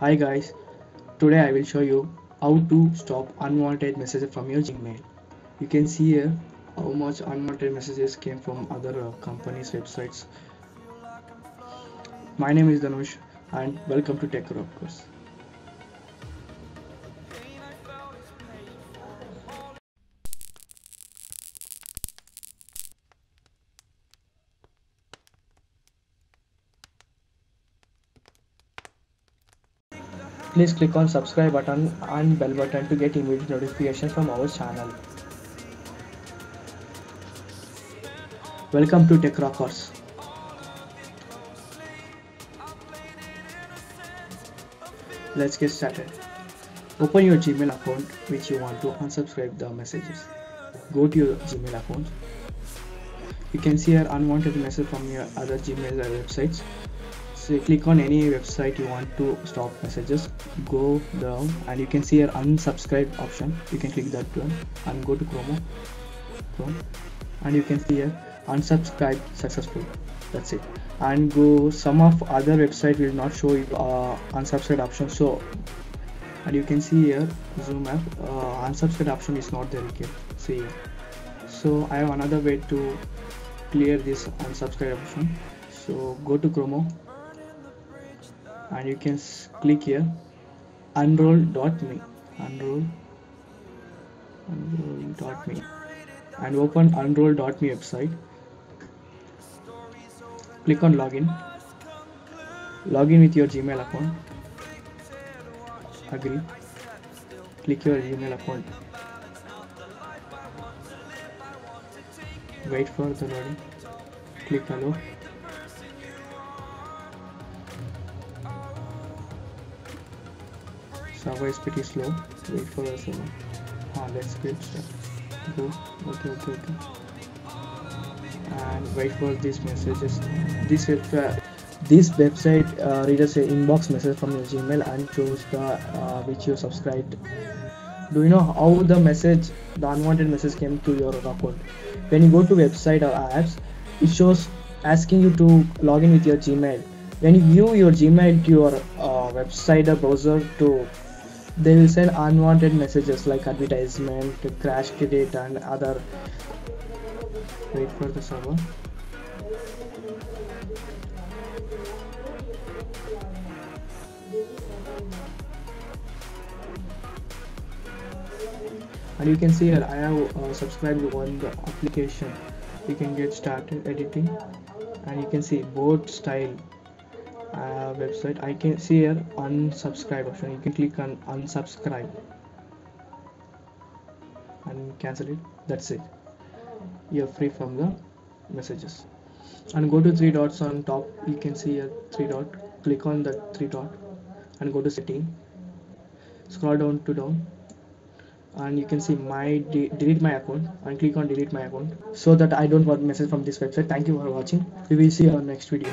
Hi guys, today I will show you how to stop unwanted messages from your Gmail. You can see here how much unwanted messages came from other uh, companies' websites. My name is Danush and welcome to Tech Rockers. Please click on subscribe button and bell button to get immediate notifications from our channel. Welcome to Tech Rockers. Let's get started. Open your Gmail account which you want to unsubscribe the messages. Go to your Gmail account. You can see your unwanted message from your other Gmail websites so click on any website you want to stop messages go down and you can see your unsubscribe option. You can click that one and go to chrome. Chrome. And you can see here unsubscribe successful that's it. And go some of other website will not show you uh, unsubscribe option. So and you can see here zoom app uh, unsubscribe option is not there here see here. So i have another way to clear this unsubscribe option. So go to chrome and you can click here. Unroll.me unroll. Unroll.me and open unroll.me website. Click on login. Login with your gmail account. Agree. Click your gmail account. Wait for the loading click hello server is pretty slow. Wait for us ah let's started go okay okay okay. And wait for these messages. This website this website uh, reads an inbox message from your gmail and choose the uh, which you subscribed. Do you know how the message the unwanted message came to your account? When you go to website or apps it shows asking you to log in with your gmail. When you view your gmail to your uh, website or browser to they will send unwanted messages like advertisement crash credit and other. Wait for the server. And you can see here i have uh, subscribed one the application. You can get started editing. And you can see board style uh, website I can see here unsubscribe option. You can click on unsubscribe and cancel it. That's it. You're free from the messages. And go to three dots on top. You can see a three dot. Click on the three dot and go to setting. Scroll down to down. And you can see my de delete my account. And click on delete my account. So that I don't want message from this website. Thank you for watching. We will see you on next video